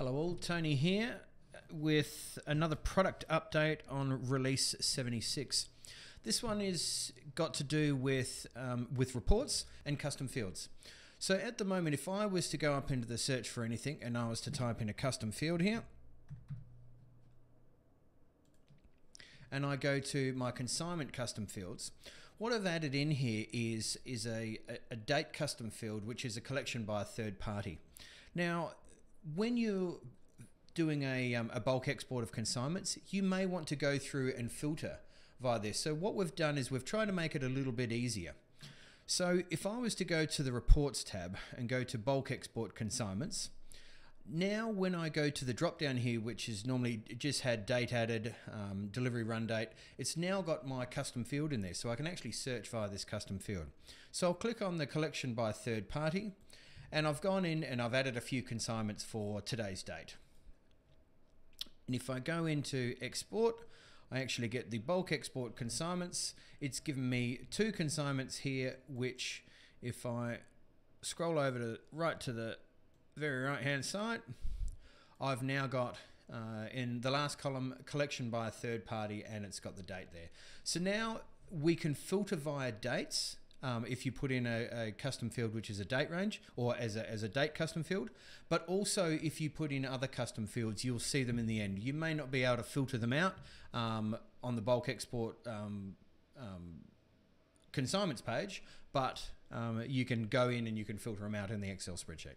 Hello all, Tony here with another product update on release 76. This one is got to do with um, with reports and custom fields. So at the moment, if I was to go up into the search for anything and I was to type in a custom field here, and I go to my consignment custom fields, what I've added in here is is a, a, date custom field, which is a collection by a third party. Now, when you're doing a, um, a bulk export of consignments, you may want to go through and filter via this. So what we've done is we've tried to make it a little bit easier. So if I was to go to the reports tab and go to bulk export consignments, now when I go to the drop down here, which is normally just had date added, um, delivery run date, it's now got my custom field in there. So I can actually search via this custom field. So I'll click on the collection by third party and I've gone in and I've added a few consignments for today's date. And if I go into export, I actually get the bulk export consignments. It's given me two consignments here, which if I scroll over to right to the very right hand side, I've now got uh, in the last column collection by a third party and it's got the date there. So now we can filter via dates um, if you put in a, a, custom field which is a date range or as a, as a date custom field. But also, if you put in other custom fields, you'll see them in the end. You may not be able to filter them out um, on the bulk export um, um consignments page, but um, you can go in and you can filter them out in the Excel spreadsheet.